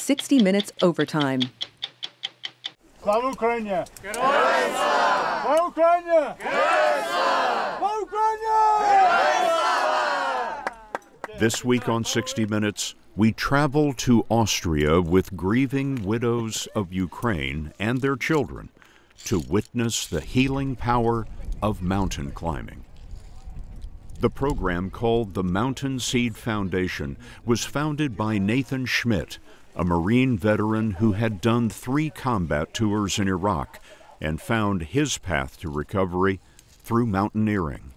60 Minutes Overtime. Слава Україні! Слава Україні! Слава Україні! This week on 60 Minutes, we travel to Austria with grieving widows of Ukraine and their children to witness the healing power of mountain climbing. The program called the Mountain Seed Foundation was founded by Nathan Schmidt, a Marine veteran who had done three combat tours in Iraq and found his path to recovery through mountaineering.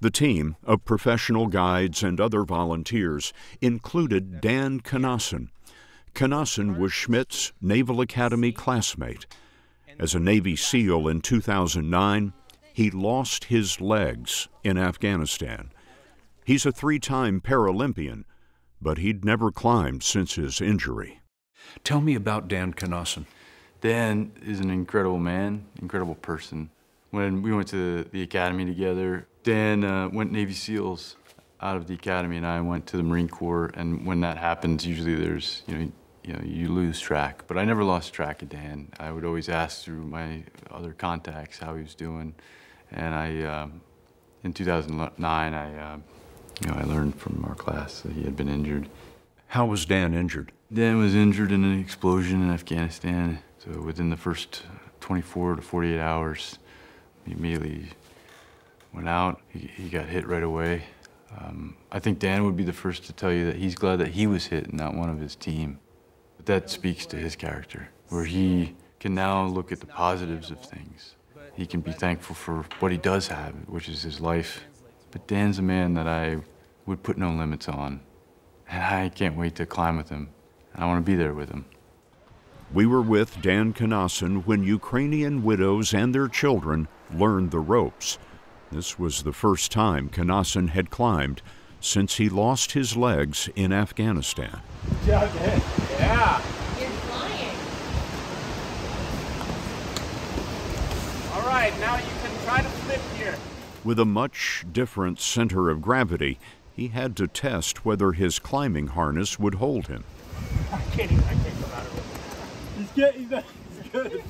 The team of professional guides and other volunteers included Dan Cnossen. Cnossen was Schmidt's Naval Academy classmate. As a Navy SEAL in 2009, he lost his legs in Afghanistan. He's a three time Paralympian, but he'd never climbed since his injury. Tell me about Dan Cnossen. Dan is an incredible man, incredible person. When we went to the academy together, Dan uh, went Navy SEALs out of the academy, and I went to the Marine Corps. And when that happens, usually there's you know you know you lose track. But I never lost track of Dan. I would always ask through my other contacts how he was doing, and I um, in 2009 I uh, you know I learned from our class that he had been injured. How was Dan injured? Dan was injured in an explosion in Afghanistan. So within the first 24 to 48 hours, he immediately went out. He, he got hit right away. Um, I think Dan would be the first to tell you that he's glad that he was hit and not one of his team. But that speaks to his character, where he can now look at the positives of things. He can be thankful for what he does have, which is his life. But Dan's a man that I would put no limits on. And I can't wait to climb with him. And I want to be there with him. We were with Dan Cnossen when Ukrainian widows and their children learned the ropes. This was the first time Cnossen had climbed since he lost his legs in Afghanistan. Good job, Dan. Yeah. You're flying. All right, now you can try to flip here. With a much different center of gravity, he had to test whether his climbing harness would hold him. I can't even, I can't come out of it. He's good. He's, he's good.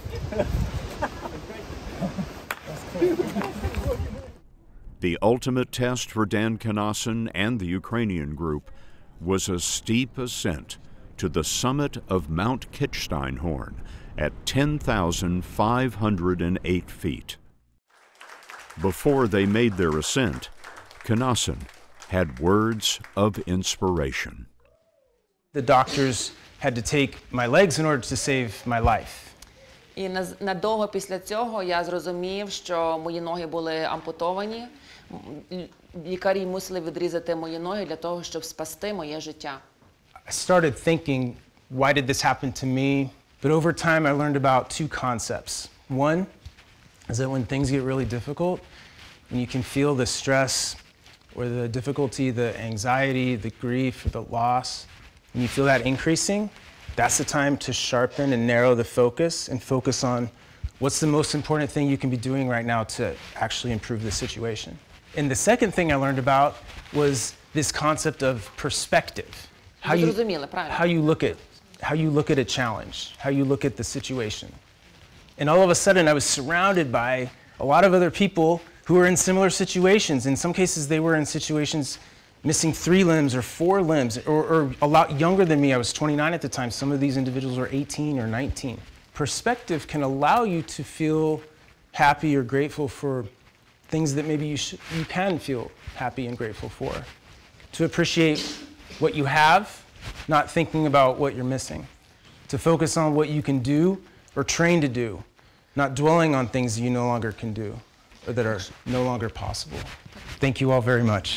The ultimate test for Dan Cnossen and the Ukrainian group was a steep ascent to the summit of Mount Kitzsteinhorn at 10,508 feet. Before they made their ascent, Cnossen had words of inspiration. The doctors had to take my legs in order to save my life. І надовго після цього я зрозумів, що мої ноги були ампутовані. Лікарі мусили відрізати мої ноги для того, щоб спасти моє життя. I started thinking, why did this happen to me? But over time I learned about two concepts. One, is that when things get really difficult and you can feel the stress or the difficulty, the anxiety, the grief, the loss, and you feel that increasing, that's the time to sharpen and narrow the focus and focus on what's the most important thing you can be doing right now to actually improve the situation. And the second thing I learned about was this concept of perspective. How you, how you look at how you look at a challenge, how you look at the situation. And all of a sudden, I was surrounded by a lot of other people who were in similar situations. In some cases, they were in situations missing three limbs or four limbs, or, or a lot younger than me. I was 29 at the time. Some of these individuals were 18 or 19. Perspective can allow you to feel happy or grateful for things that maybe you, you can feel happy and grateful for. To appreciate what you have, not thinking about what you're missing. To focus on what you can do or trained to do, not dwelling on things you no longer can do or that are no longer possible. Thank you all very much.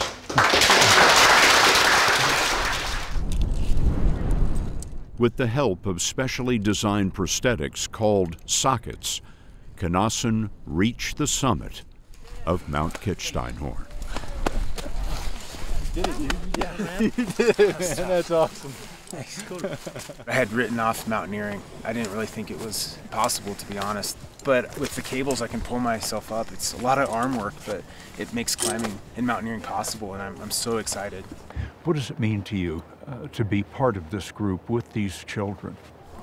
With the help of specially designed prosthetics called sockets, Cnossen reached the summit of Mount Kitzsteinhorn. That's awesome. I had written off mountaineering. I didn't really think it was possible, to be honest. But with the cables, I can pull myself up. It's a lot of arm work, but it makes climbing and mountaineering possible, and I'm, I'm so excited. What does it mean to you uh, to be part of this group with these children?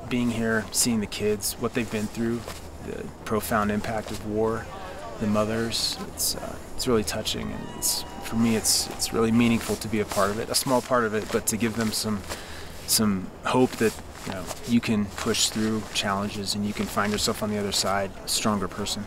Being here, seeing the kids, what they've been through, the profound impact of war, the mothers, it's, uh, it's really touching. And it's, for me, it's, it's really meaningful to be a part of it, a small part of it, but to give them some, some hope that you, know, you can push through challenges and you can find yourself on the other side a stronger person.